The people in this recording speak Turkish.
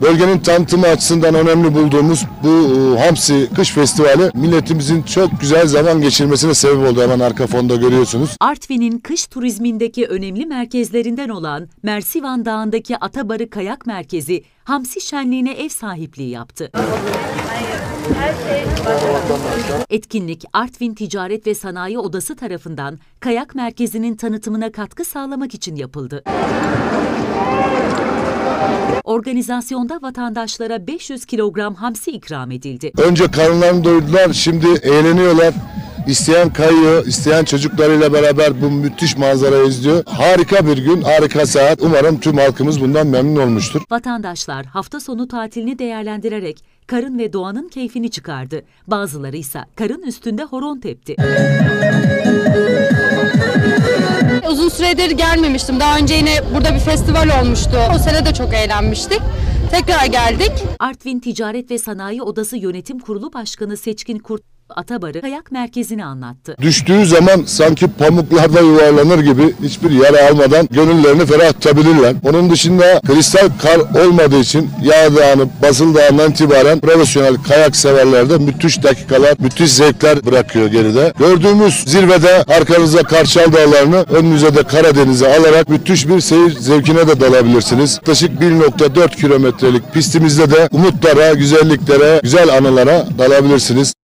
Bölgenin tanıtımı açısından önemli bulduğumuz bu e, Hamsi Kış Festivali milletimizin çok güzel zaman geçirmesine sebep oldu. Hemen arka fonda görüyorsunuz. Artvin'in kış turizmindeki önemli merkezlerinden olan Mersivan Dağı'ndaki Atabarı Kayak Merkezi Hamsi Şenliği'ne ev sahipliği yaptı. Etkinlik Artvin Ticaret ve Sanayi Odası tarafından kayak merkezinin tanıtımına katkı sağlamak için yapıldı. Organizasyonda vatandaşlara 500 kilogram hamsi ikram edildi. Önce karınlarını doyurdular, şimdi eğleniyorlar. İsteyen kayıyor, isteyen çocuklarıyla beraber bu müthiş manzarayı izliyor. Harika bir gün, harika saat. Umarım tüm halkımız bundan memnun olmuştur. Vatandaşlar hafta sonu tatilini değerlendirerek karın ve doğanın keyfini çıkardı. Bazıları ise karın üstünde horon tepti. Uzun süredir gelmemiştim. Daha önce yine burada bir festival olmuştu. O sene de çok eğlenmiştik. Tekrar geldik. Artvin Ticaret ve Sanayi Odası Yönetim Kurulu Başkanı Seçkin Kurt Atabarı kayak merkezini anlattı. Düştüğü zaman sanki pamuklarda yuvarlanır gibi hiçbir yara almadan gönüllerini ferah tutabilirler. Onun dışında kristal kar olmadığı için Yağ Dağı'nı Basıl Dağı'ndan itibaren profesyonel kayak severlerde müthiş dakikalar, müthiş zevkler bırakıyor geride. Gördüğümüz zirvede arkanıza Karşal Dağları'nı, önünüze de Karadeniz'i alarak müthiş bir seyir zevkine de dalabilirsiniz. Yaklaşık 1.4 kilometrelik pistimizde de umutlara, güzelliklere, güzel anılara dalabilirsiniz.